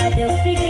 nada eu.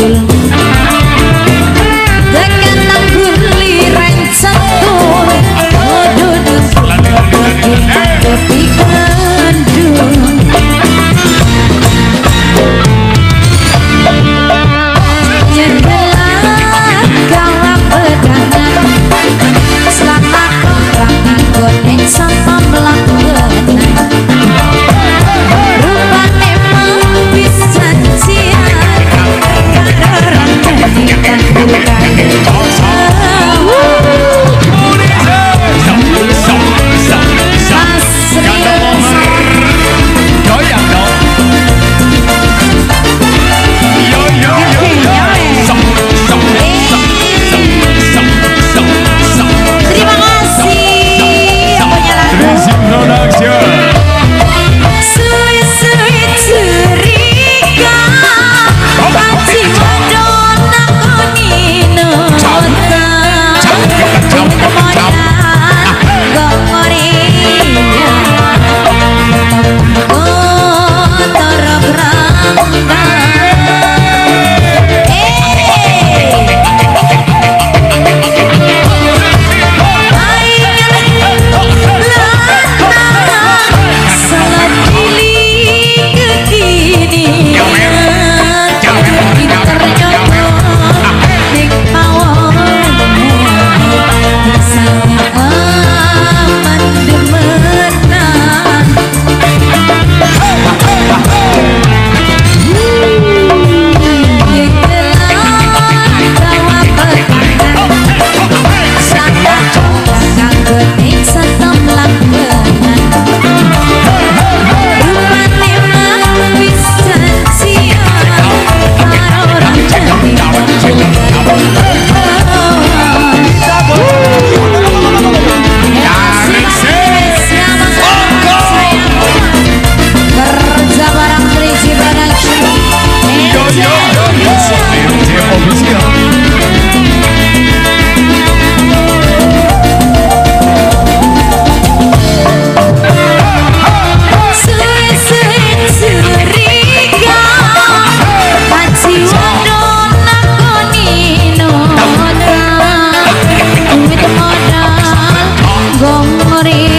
Dylan. ore